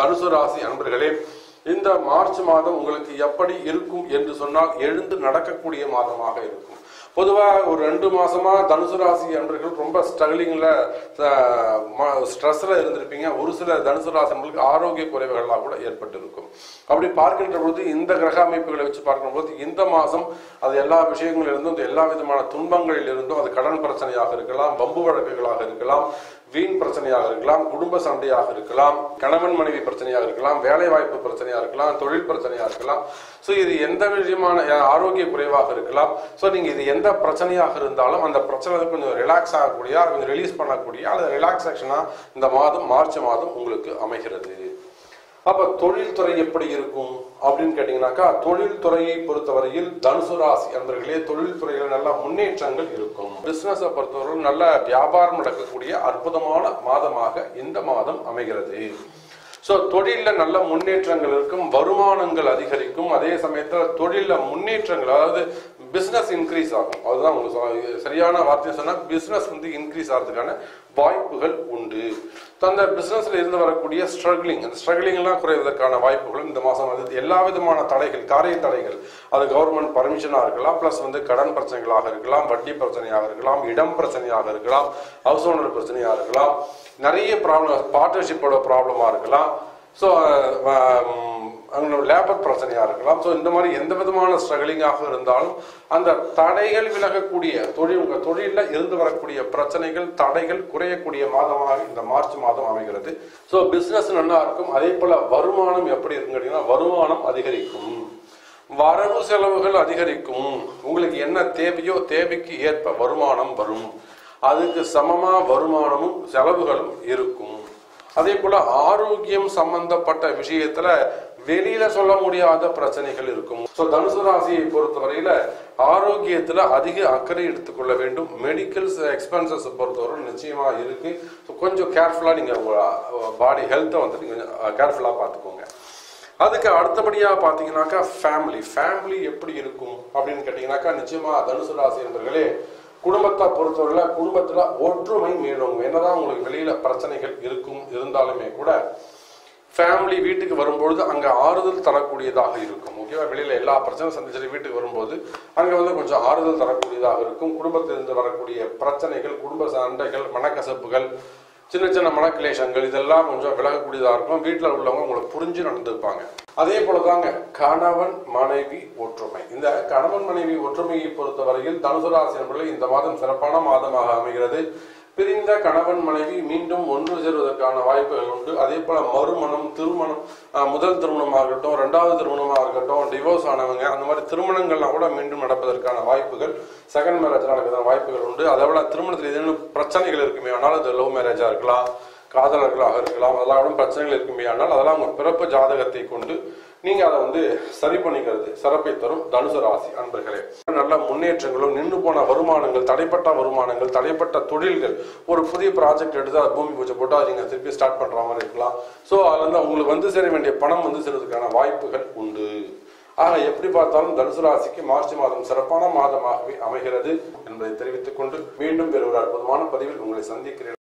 தனுசு ராசி அன்பர்களே இந்த மார்ச் மாதம் உங்களுக்கு எப்படி இருக்கும் என்று சொன்னால் எழுந்து நடக்கக்கூடிய மாதமாக இருக்கும். பொதுவாக ஒரு ரெண்டு மாசமா தனுசு ராசி அன்பர்கள் ரொம்ப ஸ்ட்ரகிளிங்ல ஸ்ட்ரெஸ்ல இருந்திருப்பீங்க. ஒரு சில தனுசு ராசி அன்பர்களுக்கு ஆரோக்கிய குறைவுகள்லாம் கூட ஏற்பட்டிருக்கும். அப்படி பார்க்கின்ற பொழுது இந்த கிரக அமைப்புகளை வச்சு பார்க்கும் போது இந்த மாதம் அது எல்லா விஷயங்களிலிருந்தும் எல்லா விதமான துன்பங்களிலிருந்தும் அது கடன் பிரச்சனையாக இருக்கலாம் வம்பு வழக்குகளாக இருக்கலாம் வீண் பிரச்சனையாக இருக்கலாம் குடும்ப சண்டையாக இருக்கலாம் கணவன் மனைவி பிரச்சனையாக இருக்கலாம் வேலை வாய்ப்பு பிரச்சனையாக இருக்கலாம் தொழில் பிரச்சனையாக இருக்கலாம். ஸோ இது எந்த விதமான ஆரோக்கிய குறைவாக இருக்கலாம். ஸோ நீங்கள் இது எந்த பிரச்சனையாக இருந்தாலும் அந்த பிரச்சனை கொஞ்சம் ரிலாக்ஸ் ஆகக்கூடிய கொஞ்சம் ரிலீஸ் பண்ணக்கூடிய அல்லது ரிலாக்ஸேஷனாக இந்த மாதம் மார்ச் மாதம் உங்களுக்கு அமைகிறது. அப்ப தொழில்துறை எப்படி இருக்கும் அப்படின்னு கேட்டீங்கன்னாக்கா தொழில்துறையை பொறுத்தவரையில் தனுசு ராசி அன்பர்களே தொழில்துறையில நல்ல முன்னேற்றங்கள் இருக்கும். பிசினஸை பொறுத்தவரை நல்ல வியாபாரம் நடக்கக்கூடிய அற்புதமான மாதமாக இந்த மாதம் அமைகிறது. ஸோ தொழிலில் நல்ல முன்னேற்றங்கள் இருக்கும் வருமானங்கள் அதிகரிக்கும். அதே சமயத்தில் தொழிலில் முன்னேற்றங்கள் அதாவது பிஸ்னஸ் இன்க்ரீஸ் ஆகும். அதுதான் உங்களுக்கு சரியான வார்த்தையை சொன்னால் பிஸ்னஸ் வந்து இன்க்ரீஸ் ஆகிறதுக்கான வாய்ப்புகள் உண்டு. அந்த பிஸ்னஸில் இருந்து வரக்கூடிய ஸ்ட்ரகிளிங் அந்த ஸ்ட்ரகிளிங்லாம் குறைவதற்கான வாய்ப்புகளும் இந்த மாதம் வந்து எல்லா விதமான தடைகள் காரிய தடைகள். அது கவர்மெண்ட் பர்மிஷனாக இருக்கலாம் ப்ளஸ் வந்து கடன் பிரச்சனைகளாக இருக்கலாம் வட்டி பிரச்சனையாக இருக்கலாம் இடம் பிரச்சனையாக இருக்கலாம் ஹவுஸ் ஓனர் பிரச்சனையாக இருக்கலாம். நிறைய ப்ராப்ளம் பார்ட்னர்ஷிப்போட ப்ராப்ளமாக இருக்கலாம். ஸோ லேபர் um, பிரச்சனையாக இருக்கலாம். ஸோ இந்த மாதிரி எந்த விதமான ஸ்ட்ரகிளிங்காக இருந்தாலும் அந்த தடைகள் விலகக்கூடிய தொழில் தொழிலில் இருந்து வரக்கூடிய பிரச்சனைகள் தடைகள் குறையக்கூடிய மாதமாக இந்த மார்ச் மாதம் அமைகிறது. ஸோ பிஸ்னஸ் நல்லா இருக்கும். அதே போல் வருமானம் எப்படி இருக்குன்னு கேட்டிங்கன்னா வருமானம் அதிகரிக்கும். வரவு செலவுகள் அதிகரிக்கும். உங்களுக்கு என்ன தேவையோ தேவைக்கு ஏற்ப வருமானம் வரும். அதுக்கு சமமாக வருமானமும் செலவுகளும் இருக்கும். அதே போல ஆரோக்கியம் சம்பந்தப்பட்ட விஷயத்துல வெளியில சொல்ல முடியாத பிரச்சனைகள் இருக்கும். ஸோ தனுசு ராசியை பொறுத்தவரையில ஆரோக்கியத்துல அதிக அக்கறை எடுத்துக்கொள்ள வேண்டும். மெடிக்கல் எக்ஸ்பென்சஸ் பொறுத்தவரை நிச்சயமா இருக்கு. ஸோ கொஞ்சம் கேர்ஃபுல்லா நீங்க உங்க பாடி ஹெல்த்தை வந்து நீங்க கேர்ஃபுல்லா பார்த்துக்கோங்க. அதுக்கு அடுத்தபடியாக பார்த்தீங்கன்னாக்கா ஃபேமிலி ஃபேமிலி எப்படி இருக்கும் அப்படின்னு கேட்டிங்கனாக்கா நிச்சயமாக தனுசு ராசி என்பர்களே குடும்பத்தை பொறுத்தவரையில் குடும்பத்தில் ஒற்றுமை மீளும் என்னதான் உங்களுக்கு வெளியில பிரச்சனைகள் இருக்கும் இருந்தாலுமே கூட ஃபேமிலி வீட்டுக்கு வரும்பொழுது அங்கே ஆறுதல் தரக்கூடியதாக இருக்கும். ஓகேவா வெளியில் எல்லா பிரச்சனையும் சந்திச்சுட்டு வீட்டுக்கு வரும்போது அங்கே வந்து கொஞ்சம் ஆறுதல் தரக்கூடியதாக இருக்கும். குடும்பத்திலிருந்து வரக்கூடிய பிரச்சனைகள் குடும்ப சண்டைகள் மனக்கசப்புகள் சின்ன சின்ன மனக்கிளேஷங்கள் இதெல்லாம் கொஞ்சம் விலகக்கூடியதாக இருக்கும். வீட்டில் உள்ளவங்க உங்களை புரிஞ்சு நடந்துப்பாங்க. அதே போலதாங்க கணவன் மனைவி ஒற்றுமை. இந்த கணவன் மனைவி ஒற்றுமையை பொறுத்தவரையில் தனுசு ராசி இந்த மாதம் சிறப்பான மாதமாக அமைகிறது. பிரிந்த கணவன் மனைவி மீண்டும் ஒன்று சேருவதற்கான வாய்ப்புகள் உண்டு. அதே போல மறுமணம் திருமணம் முதல் திருமணமாக இருக்கட்டும் ரெண்டாவது திருமணமாக இருக்கட்டும் டிவோர்ஸ் ஆனவங்க அந்த மாதிரி திருமணங்கள்லாம் கூட மீண்டும் நடப்பதற்கான வாய்ப்புகள் செகண்ட் மேரேஜ் நடக்கிறதுக்கான வாய்ப்புகள் உண்டு. அதை விட திருமணத்தில் ஏதேனும் பிரச்சனைகள் இருக்குமே ஆனால் அது லவ் மேரேஜா இருக்கலாம் காதலர்களாக இருக்கலாம் அதெல்லாம் கூட பிரச்சனைகள் இருக்குமே ஆனால் அதெல்லாம் உங்க பிறப்பு ஜாதகத்தை கொண்டு நீங்க அதை வந்து சரி பண்ணிக்கிறது சிறப்பை தரும் தனுசு ராசி அன்பர்களே. நல்ல முன்னேற்றங்களும் நின்று போன வருமானங்கள் தடைப்பட்ட வருமானங்கள் தடைப்பட்ட தொழில்கள் ஒரு புதிய ப்ராஜெக்ட் எடுத்து அதை பூமி பூஜை போட்டு அதை நீங்க திருப்பி ஸ்டார்ட் பண்ற மாதிரி இருக்கலாம். ஸோ அதுல இருந்து உங்களுக்கு வந்து சேர வேண்டிய பணம் வந்து சேர்வதற்கான வாய்ப்புகள் உண்டு. ஆக எப்படி பார்த்தாலும் தனுசு ராசிக்கு மார்ச் மாதம் சிறப்பான மாதமாகவே அமைகிறது என்பதை தெரிவித்துக் கொண்டு மீண்டும் வேறு ஒரு அற்புதமான பதிவில் உங்களை சந்திக்கிறேன்.